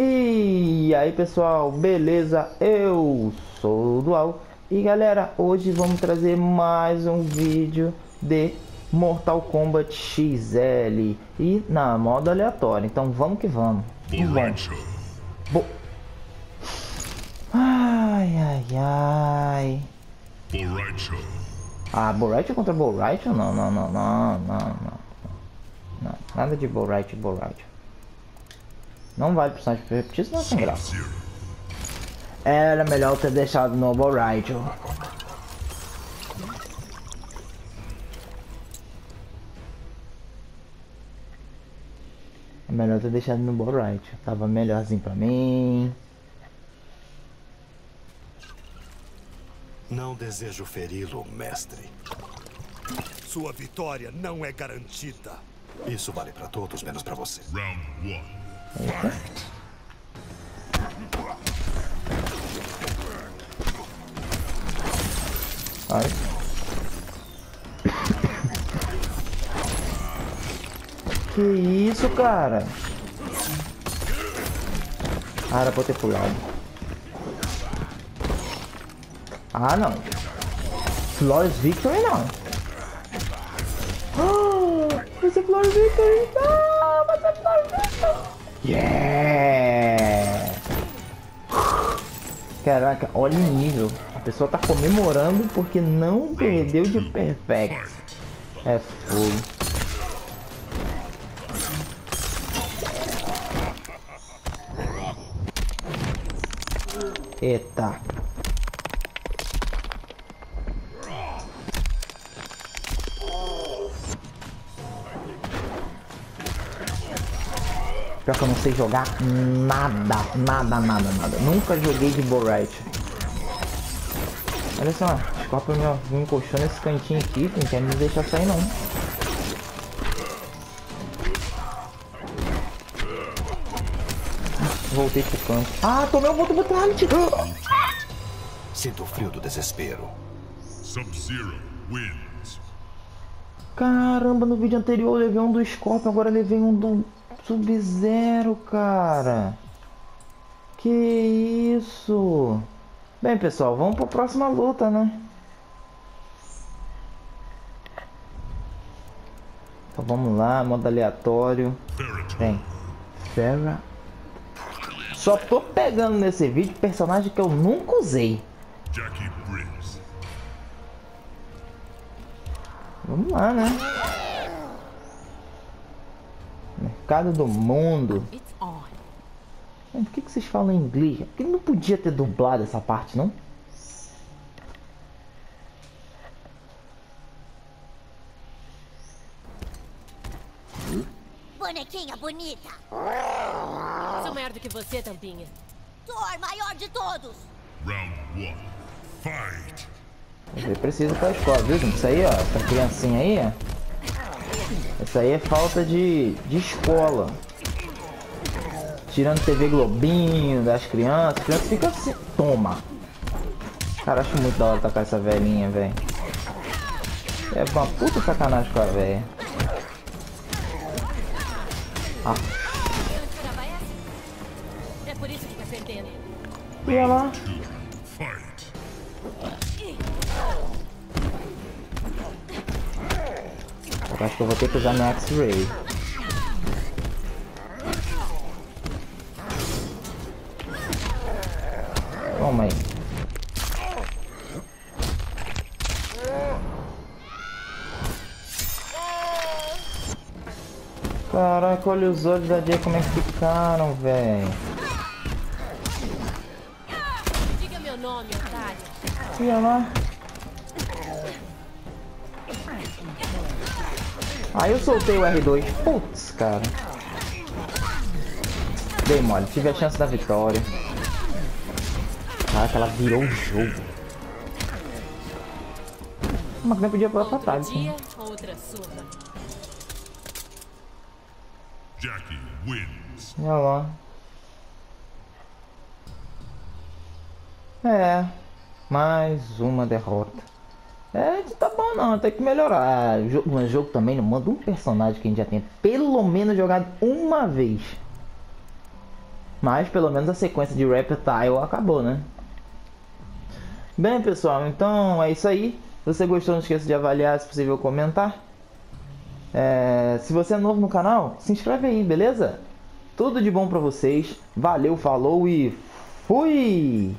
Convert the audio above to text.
E aí pessoal, beleza? Eu sou o Dual e galera, hoje vamos trazer mais um vídeo de Mortal Kombat XL e na moda aleatória, então vamos que vamos. Borracho. Bo ai, ai, ai. Borracho. Ah, Borrite contra Borrite? Não, não, não, não, não, não. não. Nada de Borrite, Borrite. Não vale pro Sancho repetir, senão sem graça. Era melhor ter deixado no Borrite. É melhor ter deixado no Borrite. Tava melhorzinho pra mim. Não desejo feri-lo, mestre. Sua vitória não é garantida. Isso vale pra todos, menos pra você. Round one. Ai. Que isso, cara? Ah, era pra ter pulado. Ah, não. Flores Victory, não. Ah, vai ser Flores Victory. Ah, vai ser Flores Victory. Yeah! Caraca, olha o nível. A pessoa tá comemorando porque não perdeu de perfect. É fogo. Eita. Pior que eu não sei jogar nada, nada, nada, nada. Nunca joguei de Borite. Olha só, Scorpion me, me encostou nesse cantinho aqui, não quer me deixar sair não. Voltei pro canto. Ah, tomei um ponto brutality! Sinto o frio do desespero. Sub-Zero wins. Caramba, no vídeo anterior eu levei um do Scorpion, agora eu levei um do Sub-Zero, cara. Que isso? Bem, pessoal, vamos para a próxima luta, né? Então vamos lá, modo aleatório. Vem. Farah. Só tô pegando nesse vídeo personagem que eu nunca usei. Vamos lá, né? Mercado do mundo. Mas Por que, que vocês falam inglês? Por que não podia ter dublado essa parte, não? Bonequinha bonita. Sou maior do que você, Tampinha. Thor, maior de todos. Round one. Fight. Ele precisa pra escola, viu, gente? Isso aí, ó, essa criancinha aí, ó. Isso aí é falta de, de escola. Tirando TV Globinho das crianças, as crianças ficam assim. Toma! Cara, acho muito da hora tacar essa velhinha, velho. É uma puta sacanagem com a velha. Ah, Já vai Eu acho que eu vou ter que usar meu X-Ray. Toma aí. Caraca, olha os olhos da Jay como é que ficaram, velho. Diga meu nome, otário. Olha lá. Aí eu soltei o R2. Putz, cara. Dei mole, tive a chance da vitória. Caraca, ela virou o jogo. Mas nem podia pôr pra trás. dia. Jackie wins. Olha lá. É, mais uma derrota. É, tá bom não, tem que melhorar. O jogo, jogo também não manda um personagem que a gente já tem pelo menos jogado uma vez. Mas pelo menos a sequência de Reptile acabou, né? Bem, pessoal, então é isso aí. Se você gostou, não esqueça de avaliar, se possível, comentar. É, se você é novo no canal, se inscreve aí, beleza? Tudo de bom pra vocês. Valeu, falou e fui!